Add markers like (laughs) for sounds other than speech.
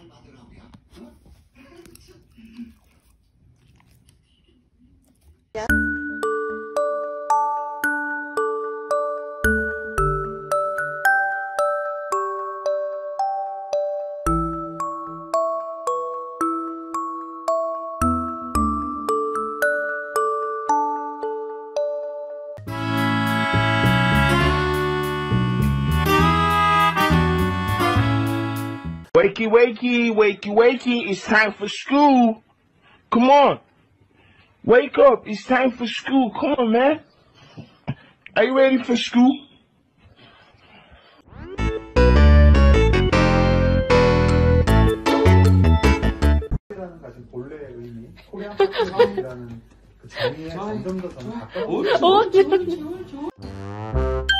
잘 받으라고. Wakey, wakey, wakey, wakey. It's time for school. Come on. Wake up. It's time for school. Come on, man. Are you ready for school? (laughs)